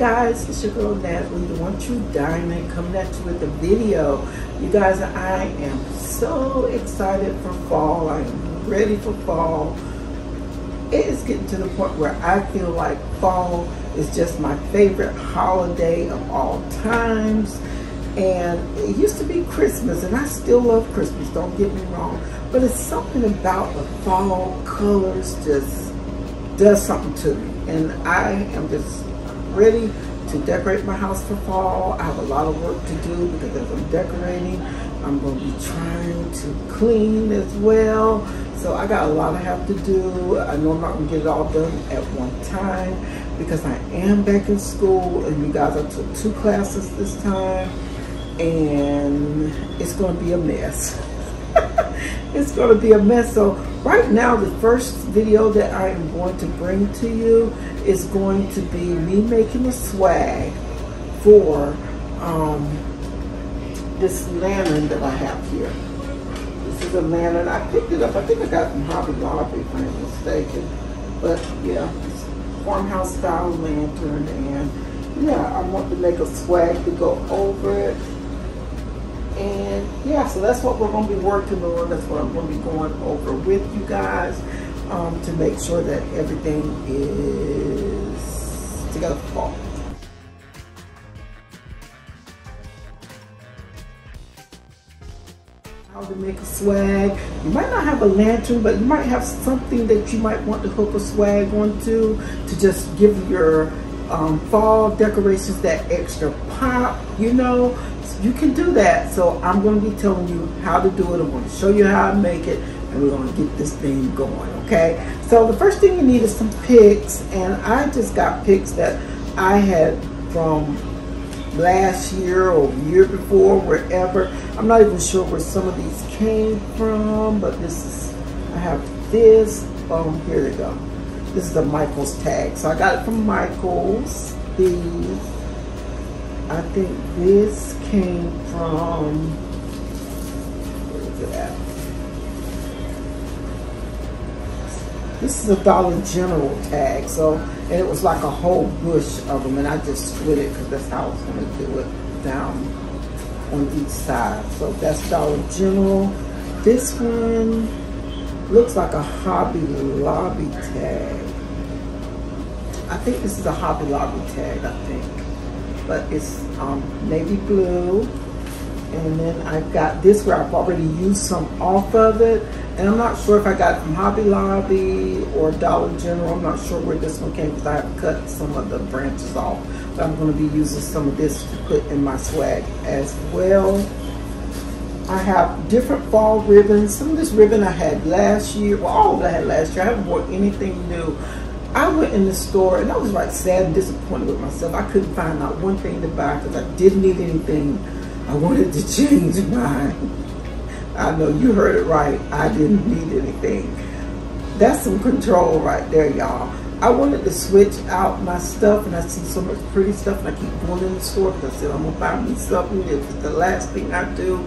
guys, it's your girl Natalie, the one true diamond, coming at you with the video. You guys, I am so excited for fall. I am ready for fall. It is getting to the point where I feel like fall is just my favorite holiday of all times. And it used to be Christmas, and I still love Christmas, don't get me wrong. But it's something about the fall colors just does something to me. And I am just ready to decorate my house for fall. I have a lot of work to do because as I'm decorating, I'm going to be trying to clean as well. So I got a lot I have to do. I know I'm not going to get it all done at one time because I am back in school and you guys, I took two classes this time and it's going to be a mess. it's going to be a mess. So right now, the first video that I am going to bring to you is going to be me making a swag for um, this lantern that I have here. This is a lantern. I picked it up. I think I got it from Hobby Lobby if I'm mistaken. But yeah, it's farmhouse style lantern. And yeah, I want to make a swag to go over it. And yeah, so that's what we're going to be working on. That's what I'm going to be going over with you guys um, to make sure that everything is together for fall. How to make a swag. You might not have a lantern, but you might have something that you might want to hook a swag onto to just give your um, fall decorations that extra pop, you know. You can do that. So I'm going to be telling you how to do it. I'm going to show you how to make it and we're going to get this thing going, okay? So the first thing you need is some picks and I just got picks that I had from last year or year before, wherever. I'm not even sure where some of these came from, but this is, I have this, oh, here they go. This is the Michaels tag. So I got it from Michaels. These, I think this came from? This is a Dollar General tag. So, and it was like a whole bush of them. And I just split it because that's how I was going to do it down on each side. So that's Dollar General. This one looks like a Hobby Lobby tag. I think this is a Hobby Lobby tag, I think. But it's um, navy blue. And then I've got this where I've already used some off of it. And I'm not sure if I got it from Hobby Lobby or Dollar General. I'm not sure where this one came because I have cut some of the branches off. But I'm going to be using some of this to put in my swag as well. I have different fall ribbons. Some of this ribbon I had last year. Well, all of it I had last year. I haven't bought anything new. I went in the store and I was like sad and disappointed with myself. I couldn't find out one thing to buy because I didn't need anything. I wanted to change mine. I know you heard it right. I didn't need anything. That's some control right there, y'all. I wanted to switch out my stuff and I see so much pretty stuff and I keep going in the store because I said I'm to buy me something. It's the last thing I do.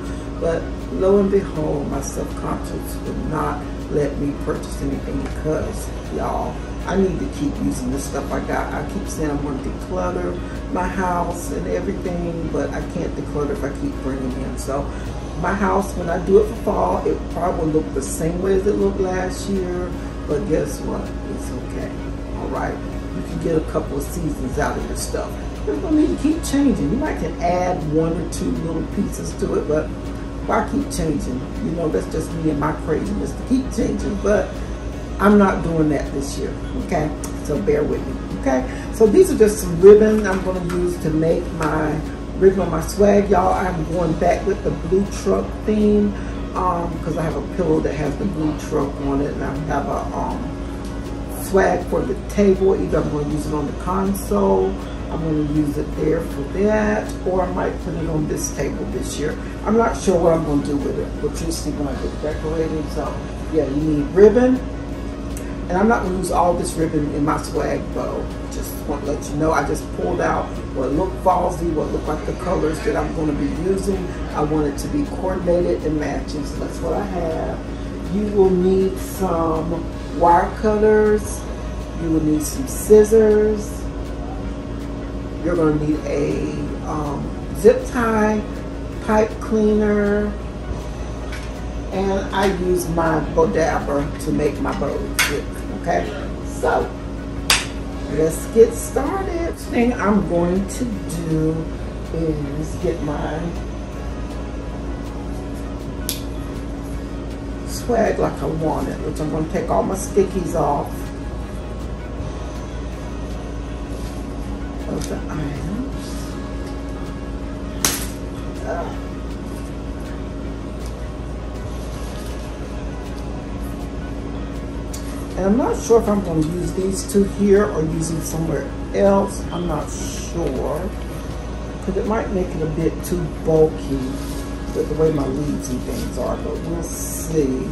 But lo and behold, my subconscious would not let me purchase anything because, y'all, I need to keep using the stuff I got. I keep saying I'm going to declutter my house and everything, but I can't declutter if I keep bringing in. So my house, when I do it for fall, it probably will look the same way as it looked last year, but guess what? It's okay. All right. You can get a couple of seasons out of your stuff. You're going to need to keep changing. You might can add one or two little pieces to it, but why keep changing? You know, that's just me and my craziness to keep changing, but I'm not doing that this year, okay? So bear with me, okay? So these are just some ribbon I'm gonna use to make my ribbon on my swag, y'all. I'm going back with the blue truck theme because um, I have a pillow that has the blue truck on it and I have a um, swag for the table. Either I'm gonna use it on the console I'm going to use it there for that, or I might put it on this table this year. I'm not sure what I'm going to do with it, but you'll see when I get decorating. So, yeah, you need ribbon. And I'm not going to use all this ribbon in my swag bow. Just want to let you know, I just pulled out what looked fallsy, what looked like the colors that I'm going to be using. I want it to be coordinated and matching, so that's what I have. You will need some wire cutters. You will need some scissors you're going to need a um, zip tie, pipe cleaner, and I use my Bowdabra to make my bows with, okay? So, let's get started. Thing I'm going to do is get my swag like I want it, which I'm going to take all my stickies off of the items. And I'm not sure if I'm going to use these two here or using somewhere else. I'm not sure because it might make it a bit too bulky with the way my leaves and things are, but we'll see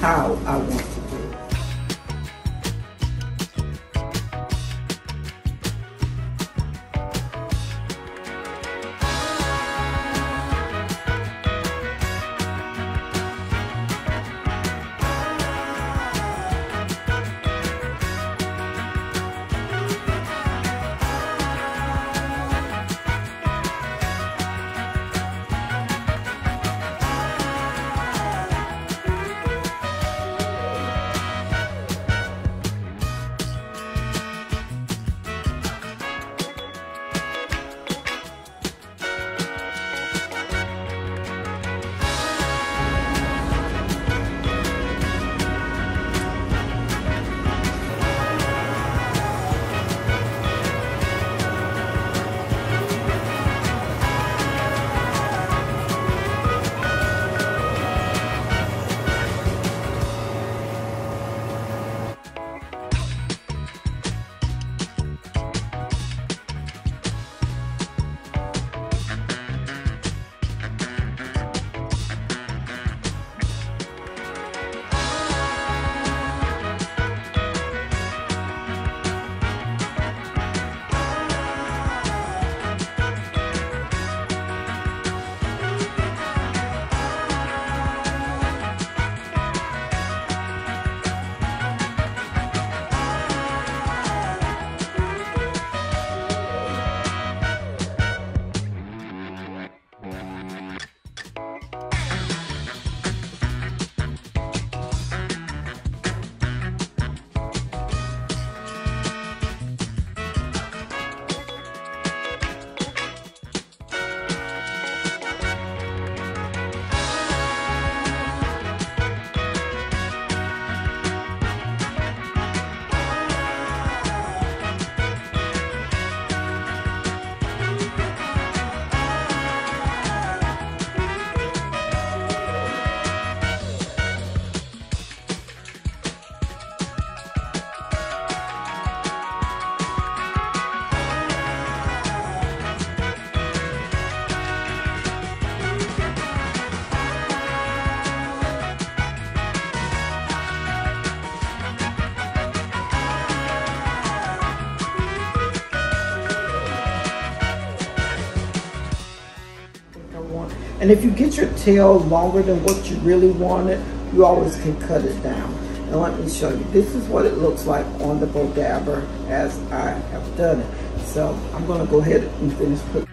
how I want to And if you get your tail longer than what you really wanted, you always can cut it down. And let me show you. This is what it looks like on the Bowdabra as I have done it. So I'm going to go ahead and finish putting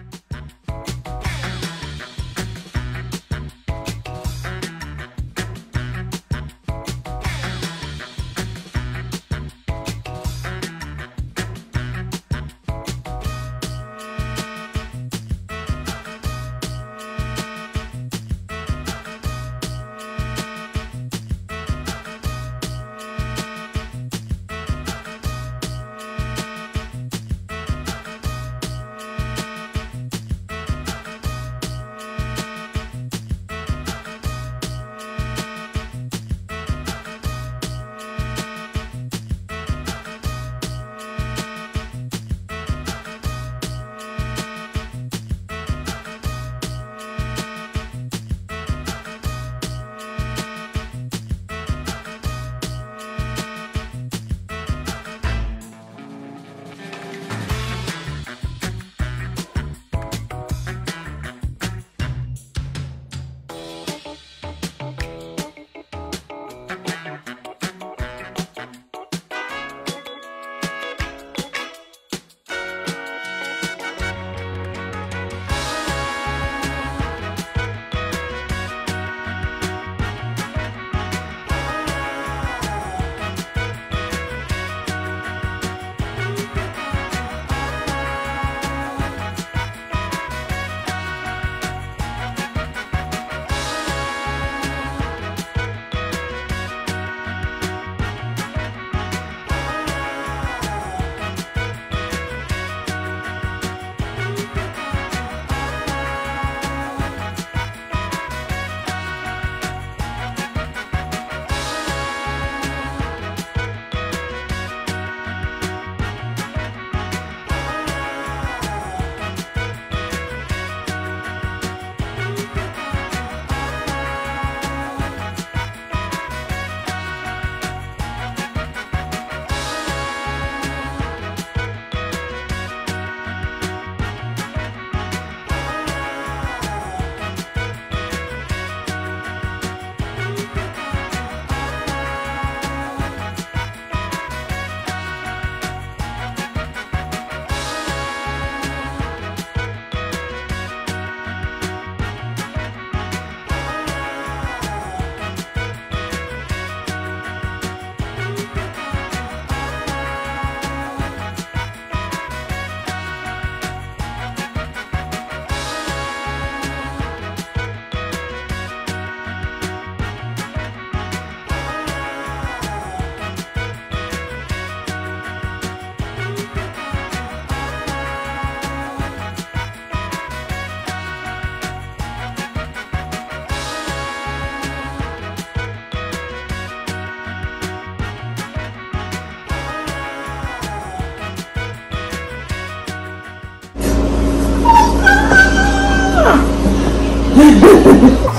Ha ha ha!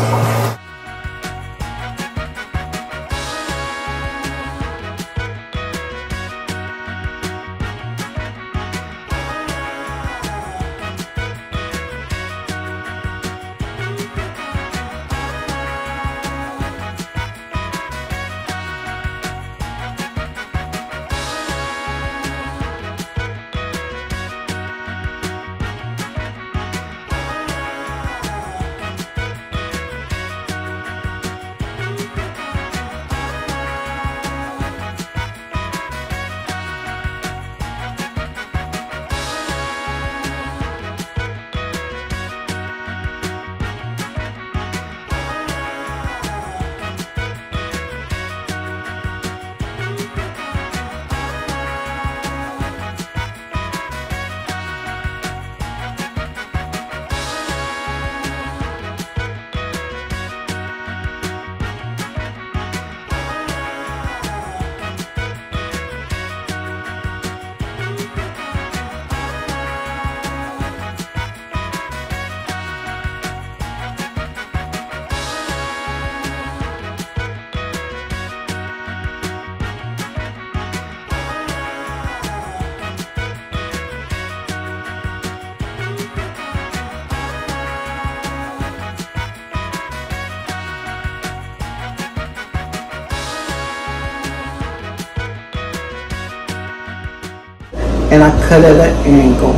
And I cut at an angle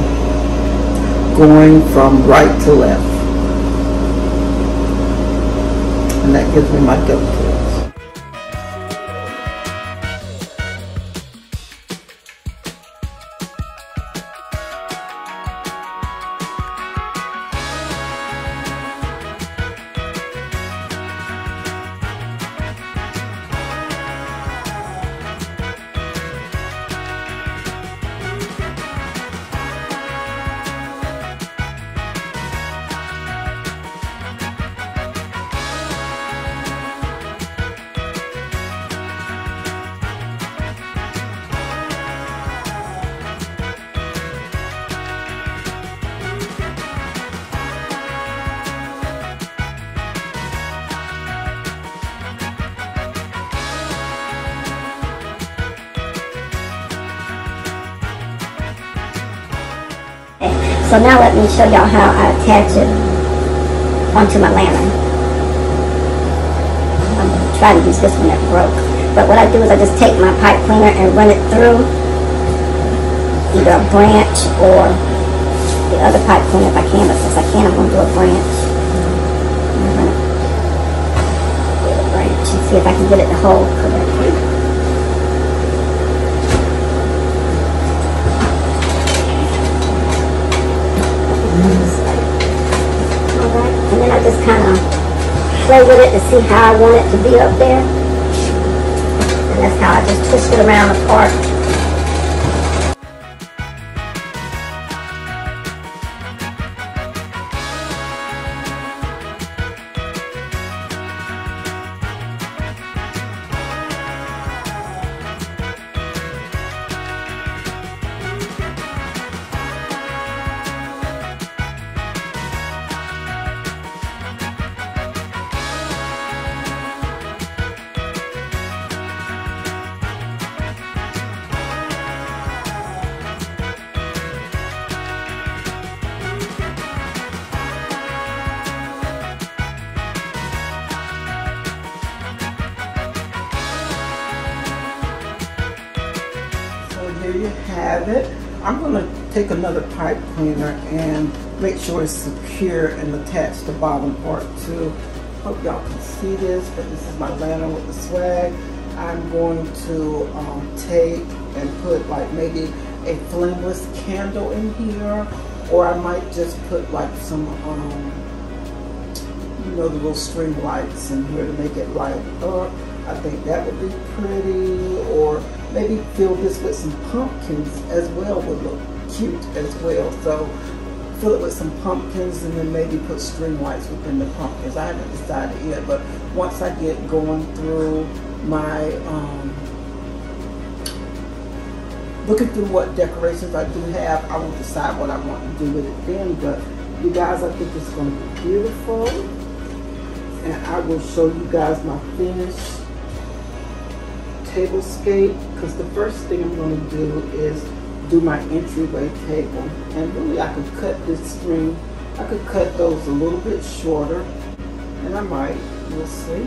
going from right to left and that gives me my dovetail. So now let me show y'all how I attach it onto my lantern. I'm going to try to use this one that broke. But what I do is I just take my pipe cleaner and run it through either a branch or the other pipe cleaner if I can, but since I can, I'm going to do a branch. Run it with a branch and see if I can get it to hold correctly. And then I just kind of play with it to see how I want it to be up there. And that's how I just twist it around the part. Have it. I'm going to take another pipe cleaner and make sure it's secure and attach the bottom part too. Hope y'all can see this, but this is my lantern with the swag. I'm going to um, take and put like maybe a flameless candle in here, or I might just put like some, um, you know, the little string lights in here to make it light up. I think that would be pretty, or maybe fill this with some pumpkins as well would look cute as well. So fill it with some pumpkins and then maybe put string lights within the pumpkins. I haven't decided yet, but once I get going through my, um, looking through what decorations I do have, I will decide what I want to do with it then. But you guys, I think it's going to be beautiful. and I will show you guys my finished tablescape because the first thing I'm going to do is do my entryway table. And really I could cut this string. I could cut those a little bit shorter. And I might we'll see.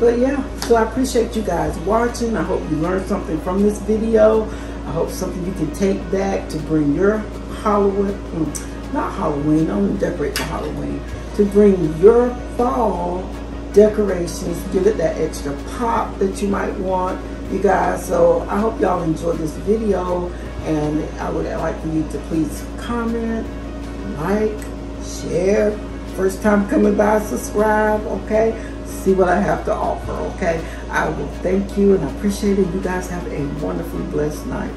But yeah so I appreciate you guys watching. I hope you learned something from this video. I hope something you can take back to bring your Halloween mm, not Halloween I don't decorate for Halloween to bring your fall decorations give it that extra pop that you might want you guys. So I hope y'all enjoyed this video and I would like for you to please comment like share. First time coming by subscribe okay? See what I have to offer okay? I will thank you and I appreciate it. You guys have a wonderfully blessed night